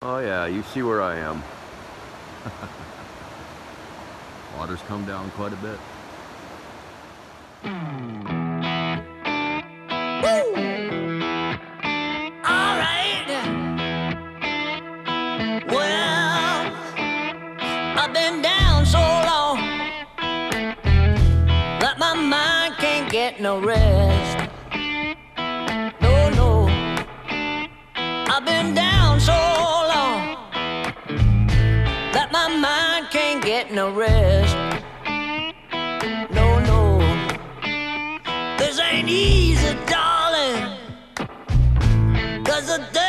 Oh yeah, you see where I am. Water's come down quite a bit. Alright. Well, I've been down so long that my mind can't get no rest. No, no. I've been down so get no rest. No, no. This ain't easy, darling. Cause the devil's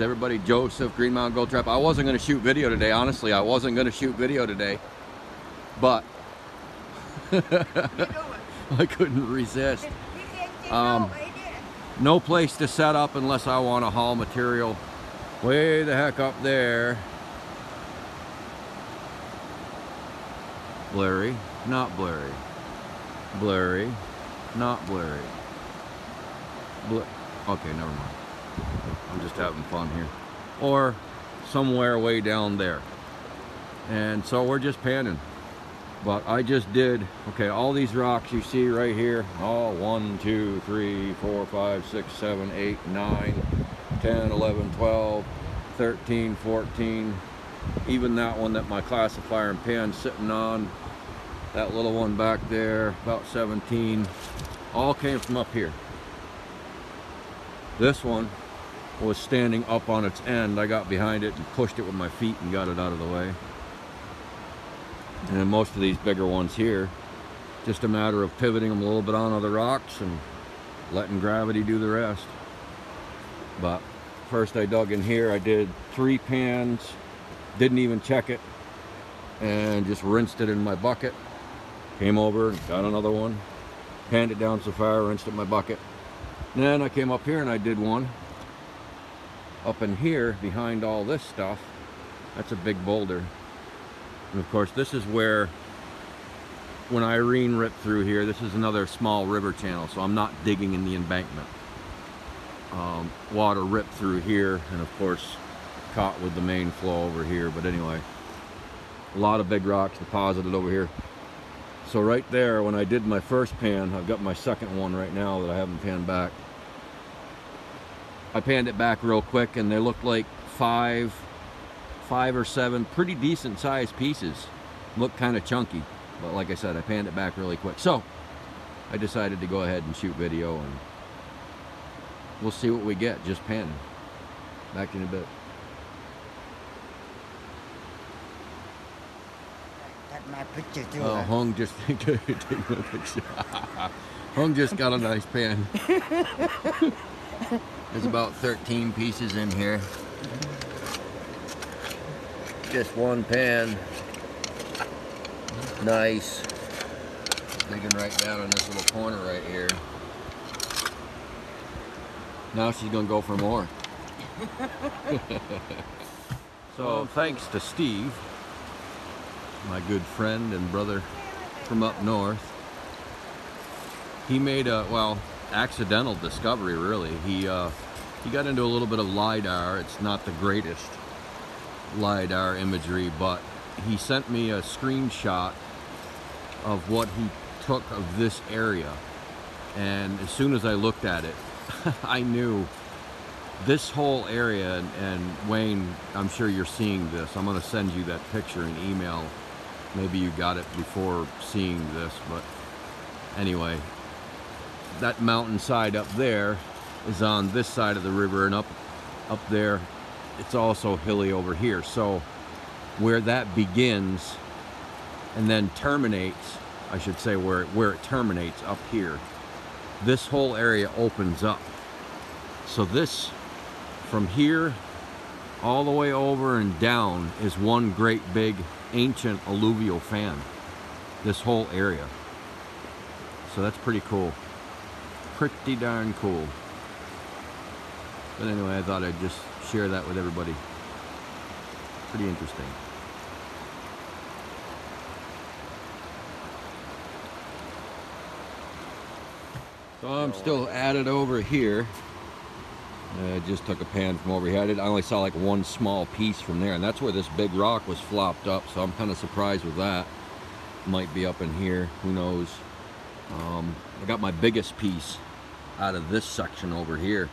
Everybody, Joseph, Green Mountain Gold Trap. I wasn't going to shoot video today, honestly. I wasn't going to shoot video today. But I couldn't resist. Um, no place to set up unless I want to haul material way the heck up there. Blurry, not blurry. Blurry, not blurry. Bl okay, never mind. I'm just having fun here. Or somewhere way down there. And so we're just panning. But I just did, okay, all these rocks you see right here, all one, two, three, four, five, six, seven, eight, nine, 10, 11, 12, 13, 14, even that one that my classifier and pan's sitting on, that little one back there, about 17, all came from up here. This one was standing up on its end. I got behind it and pushed it with my feet and got it out of the way. And most of these bigger ones here, just a matter of pivoting them a little bit on other rocks and letting gravity do the rest. But first I dug in here, I did three pans, didn't even check it, and just rinsed it in my bucket. Came over, got another one, panned it down so far, rinsed it in my bucket. Then I came up here and I did one. Up in here, behind all this stuff, that's a big boulder. And of course, this is where, when Irene ripped through here, this is another small river channel, so I'm not digging in the embankment. Um, water ripped through here, and of course, caught with the main flow over here. But anyway, a lot of big rocks deposited over here. So right there, when I did my first pan, I've got my second one right now that I haven't panned back. I panned it back real quick and they looked like five, five or seven pretty decent sized pieces. Look kind of chunky, but like I said, I panned it back really quick. So I decided to go ahead and shoot video and we'll see what we get just panning. Back in a bit. Oh, my picture too. Oh? Houng just take a picture. Houng just got a nice pan. There's about 13 pieces in here. Just one pan. Nice. Digging right down in this little corner right here. Now she's gonna go for more. so thanks to Steve, my good friend and brother from up north. He made a well accidental discovery really. He uh, he got into a little bit of lidar. It's not the greatest lidar imagery, but he sent me a screenshot of what he took of this area. And as soon as I looked at it, I knew this whole area, and, and Wayne, I'm sure you're seeing this. I'm going to send you that picture in email. Maybe you got it before seeing this, but anyway, that mountainside up there is on this side of the river, and up up there, it's also hilly over here. So where that begins and then terminates, I should say where where it terminates up here, this whole area opens up. So this from here all the way over and down is one great big ancient alluvial fan. This whole area. So that's pretty cool. Pretty darn cool. But anyway, I thought I'd just share that with everybody. Pretty interesting. So I'm still at it over here. I just took a pan from over here. I, I only saw like one small piece from there, and that's where this big rock was flopped up. So I'm kind of surprised with that. Might be up in here. Who knows? Um, I got my biggest piece out of this section over here.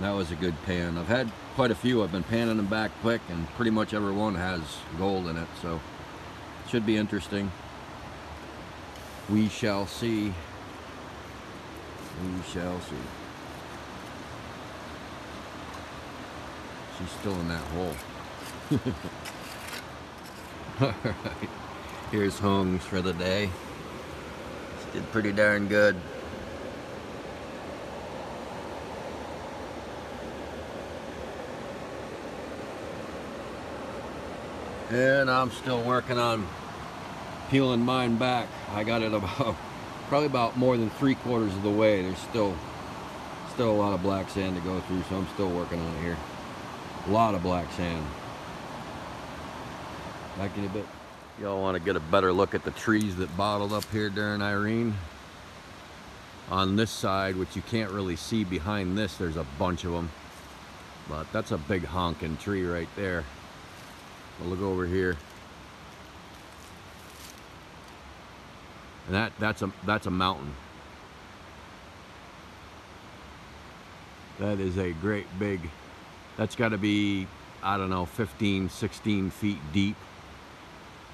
That was a good pan. I've had quite a few. I've been panning them back quick, and pretty much every one has gold in it. So it should be interesting. We shall see. We shall see. She's still in that hole. Alright. Here's Houngs for the day. She did pretty darn good. And I'm still working on peeling mine back. I got it about probably about more than three quarters of the way. There's still still a lot of black sand to go through, so I'm still working on it here. A lot of black sand. Back in a bit. Y'all want to get a better look at the trees that bottled up here during Irene. On this side, which you can't really see behind this, there's a bunch of them. But that's a big honking tree right there. But look over here. And that that's a that's a mountain. That is a great big that's got to be I don't know 15 16 feet deep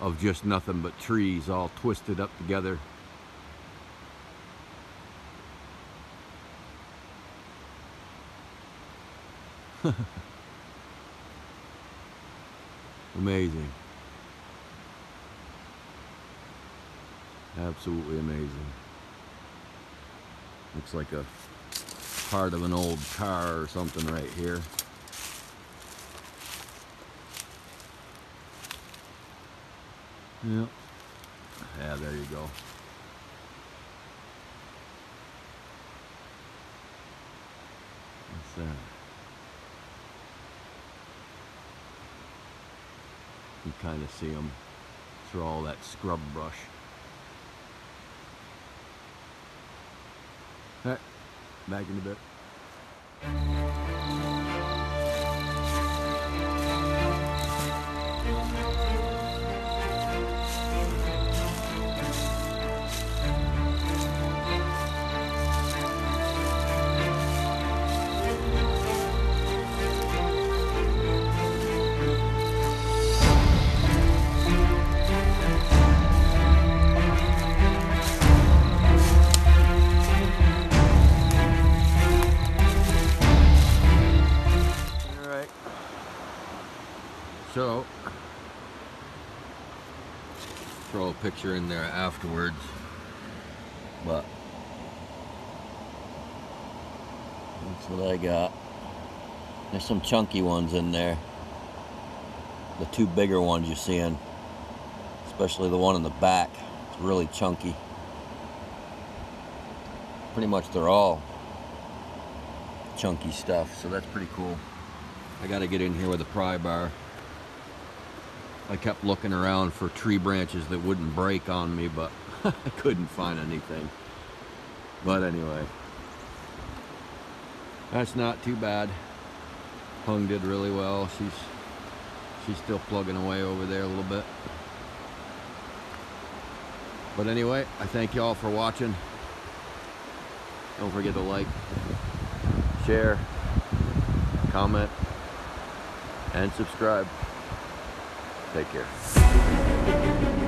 of just nothing but trees all twisted up together. Amazing. Absolutely amazing. Looks like a part of an old car or something right here. Yep. Yeah, there you go. What's that? Kind of see them through all that scrub brush. Alright, back in a bit. Picture in there afterwards. But that's what I got. There's some chunky ones in there. The two bigger ones you're seeing, especially the one in the back, it's really chunky. Pretty much they're all chunky stuff, so that's pretty cool. I got to get in here with a pry bar. I kept looking around for tree branches that wouldn't break on me, but I couldn't find anything. But anyway, that's not too bad. Houng did really well. She's she's still plugging away over there a little bit. But anyway, I thank you all for watching. Don't forget to like, share, comment, and subscribe. Take care.